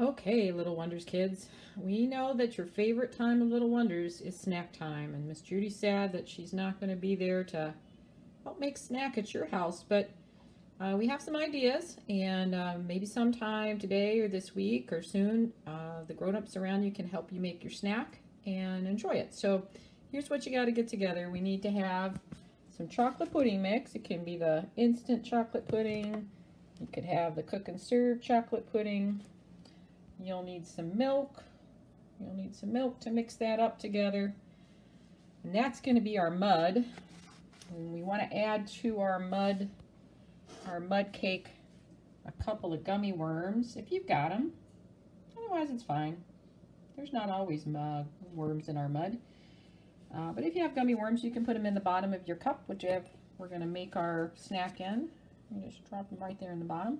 Okay, Little Wonders kids, we know that your favorite time of Little Wonders is snack time, and Miss Judy's sad that she's not going to be there to help make snack at your house, but uh, we have some ideas, and uh, maybe sometime today or this week or soon, uh, the grown-ups around you can help you make your snack and enjoy it. So here's what you got to get together. We need to have some chocolate pudding mix. It can be the instant chocolate pudding. You could have the cook and serve chocolate pudding. You'll need some milk. You'll need some milk to mix that up together. And that's going to be our mud. And we want to add to our mud, our mud cake, a couple of gummy worms, if you've got them. Otherwise, it's fine. There's not always mud, worms in our mud. Uh, but if you have gummy worms, you can put them in the bottom of your cup, which we're going to make our snack in. You just drop them right there in the bottom.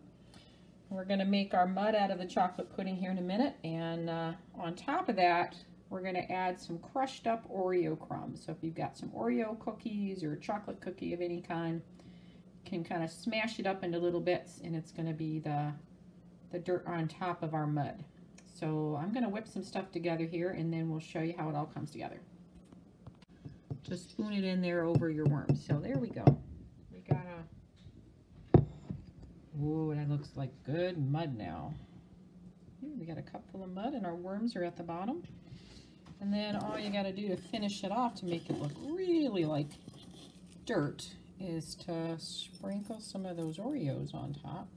We're going to make our mud out of the chocolate pudding here in a minute. And uh, on top of that, we're going to add some crushed up Oreo crumbs. So if you've got some Oreo cookies or chocolate cookie of any kind, you can kind of smash it up into little bits and it's going to be the, the dirt on top of our mud. So I'm going to whip some stuff together here and then we'll show you how it all comes together. Just spoon it in there over your worms. So there we go. We got a Ooh, looks like good mud now. we got a cup full of mud and our worms are at the bottom. And then all you got to do to finish it off to make it look really like dirt is to sprinkle some of those Oreos on top.